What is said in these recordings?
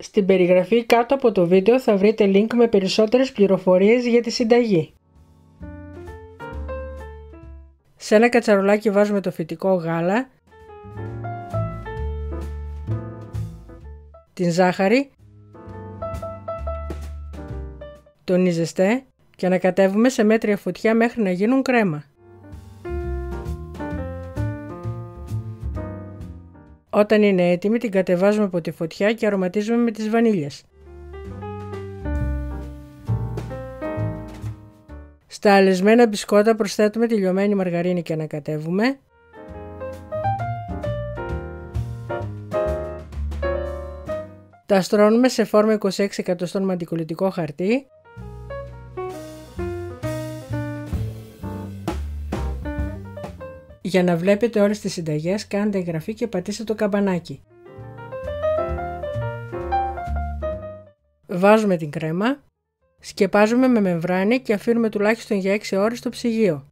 Στην περιγραφή κάτω από το βίντεο θα βρείτε link με περισσότερες πληροφορίες για τη συνταγή. Σε ένα κατσαρολάκι βάζουμε το φυτικό γάλα, την ζάχαρη, τον ιζεστέ και ανακατεύουμε σε μέτρια φωτιά μέχρι να γίνουν κρέμα. Όταν είναι έτοιμη την κατεβάζουμε από τη φωτιά και αρωματίζουμε με τις βανίλιες. Στα αλεσμένα μπισκότα προσθέτουμε τη λιωμένη μαργαρίνη και ανακατεύουμε. Τα στρώνουμε σε φόρμα 26 εκατοστών με αντικολλητικό χαρτί Για να βλέπετε όλες τις συνταγές κάντε εγγραφή και πατήστε το καμπανάκι. Βάζουμε την κρέμα, σκεπάζουμε με μεμβράνη και αφήνουμε τουλάχιστον για 6 ώρες στο ψυγείο.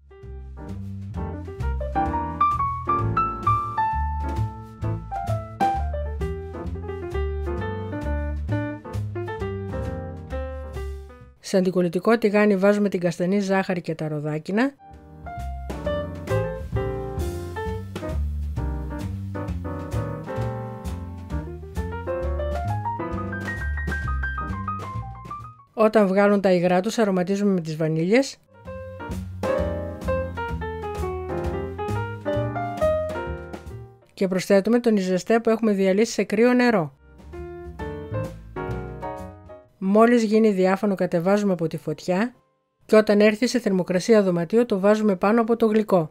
Σε αντικολλητικό τηγάνι βάζουμε την καστανή ζάχαρη και τα ροδάκινα Όταν βγάλουν τα υγρά τους αρωματίζουμε με τις βανίλιες και προσθέτουμε τον ιζεστέ που έχουμε διαλύσει σε κρύο νερό. Μόλις γίνει διάφανο κατεβάζουμε από τη φωτιά και όταν έρθει σε θερμοκρασία δωματίου το βάζουμε πάνω από το γλυκό.